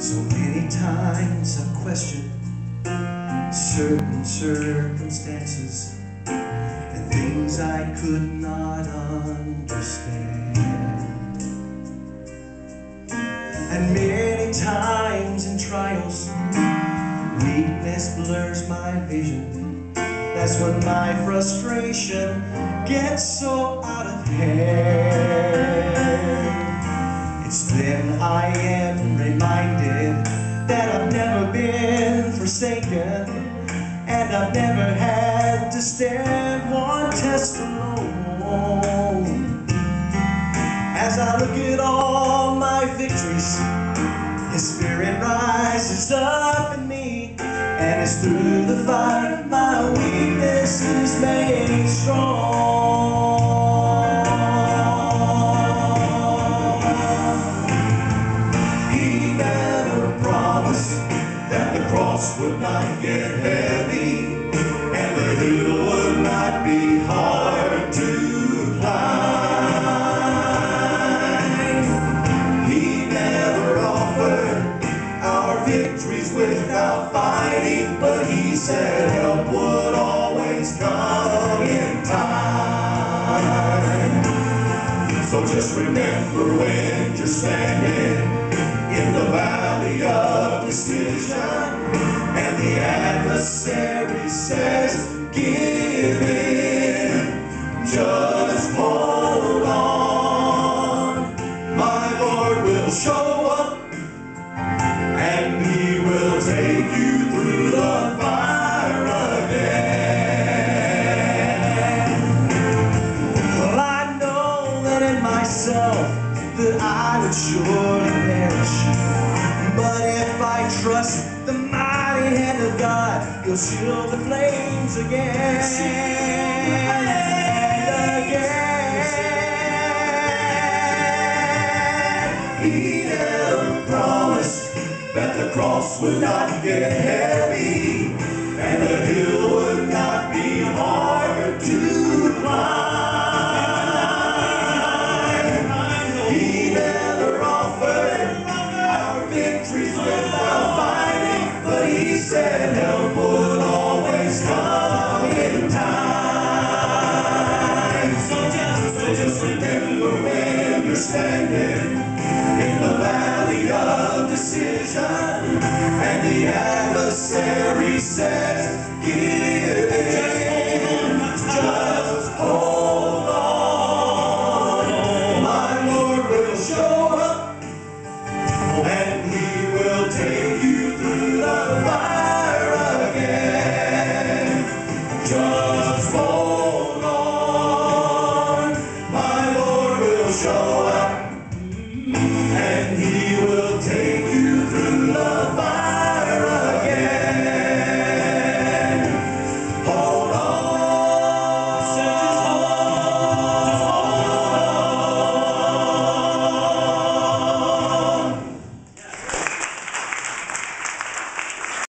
So many times I've questioned certain circumstances and things I could not understand. And many times in trials, weakness blurs my vision. That's when my frustration gets so out of hand. Been forsaken and I've never had to stand one test alone. As I look at all my victories, His Spirit rises up in me, and it's through the fight would not get heavy and the hill would not be hard to climb. He never offered our victories without fighting, but he said Just remember when you're standing in the valley of decision and the adversary says, Give in, would surely perish. But if I trust the mighty hand of God, He'll shield the flames again again. He never promised that the cross would not get heavy always come in time. So just, so just in the valley of decision and the adversary says, Give in, just hold on. My Lord will show up and He will take you On. My Lord will show up